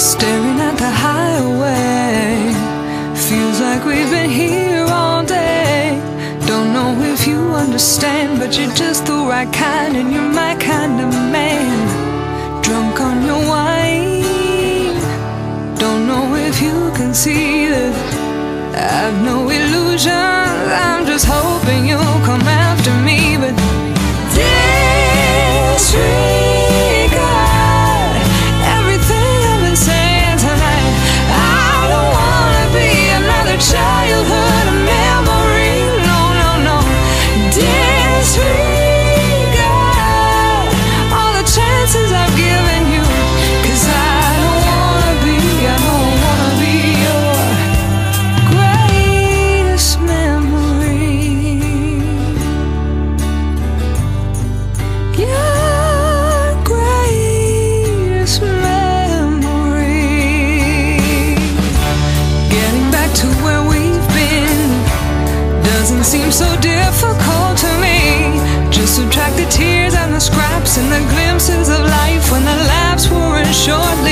the highway. Feels like we've been here all day. Don't know if you understand, but you're just the right kind, and you're my kind of man. Drunk on your wine. Don't know if you can see that I've no illusions. I'm just hoping you'll come after to me. Just subtract the tears and the scraps And the glimpses of life when the laughs were shortly